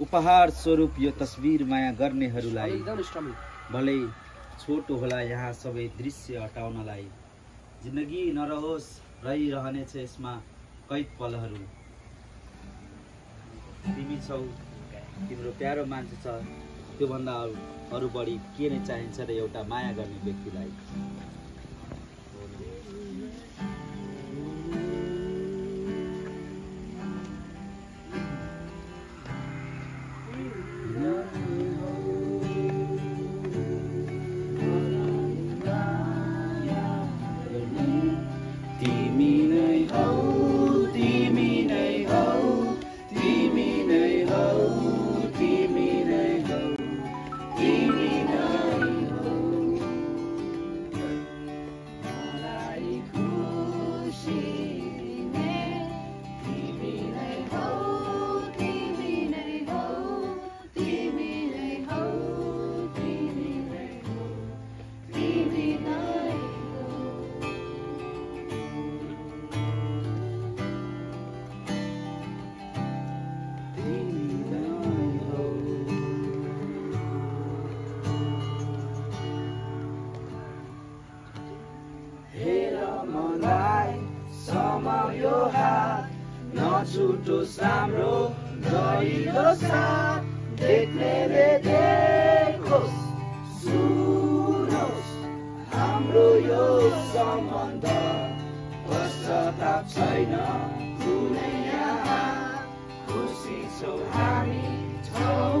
उपहार स्वरूप यो तस्बिर माया गर्नेहरूलाई भलै छोटो होला यहाँ सबै दृश्य हटाउनलाई। जिन्दगी नरहोस् रहिरहनेछ यसमा कैद पलहरू। तिमी छौ तिम्रो प्यारो मान्छे छ। त्योभन्दा अरू अरू बढी के नै चाहिन्छ र एउटा माया गर्ने व्यक्तिलाई? हेर मलाई समायो हात नछुटोस् राम्रो गहिरो साथ देख्नेले देखोस् सुनोस् हाम्रो यो सम्बन्ध पश्चाताप छैन कुनै यहाँ खुसी छौ